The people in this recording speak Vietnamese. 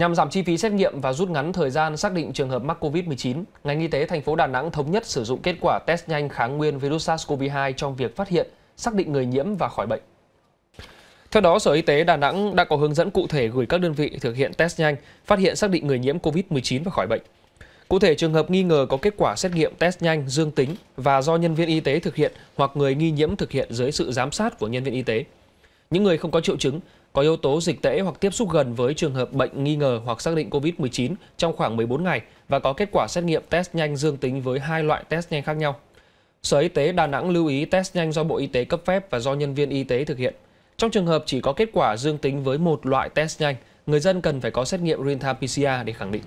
Nhằm giảm chi phí xét nghiệm và rút ngắn thời gian xác định trường hợp mắc COVID-19, ngành y tế thành phố Đà Nẵng thống nhất sử dụng kết quả test nhanh kháng nguyên virus SARS-CoV-2 trong việc phát hiện, xác định người nhiễm và khỏi bệnh. Theo đó, Sở Y tế Đà Nẵng đã có hướng dẫn cụ thể gửi các đơn vị thực hiện test nhanh, phát hiện xác định người nhiễm COVID-19 và khỏi bệnh. Cụ thể, trường hợp nghi ngờ có kết quả xét nghiệm test nhanh dương tính và do nhân viên y tế thực hiện hoặc người nghi nhiễm thực hiện dưới sự giám sát của nhân viên y tế. Những người không có triệu chứng, có yếu tố dịch tễ hoặc tiếp xúc gần với trường hợp bệnh nghi ngờ hoặc xác định COVID-19 trong khoảng 14 ngày và có kết quả xét nghiệm test nhanh dương tính với hai loại test nhanh khác nhau. Sở Y tế Đà Nẵng lưu ý test nhanh do Bộ Y tế cấp phép và do nhân viên y tế thực hiện. Trong trường hợp chỉ có kết quả dương tính với một loại test nhanh, người dân cần phải có xét nghiệm real-time PCR để khẳng định.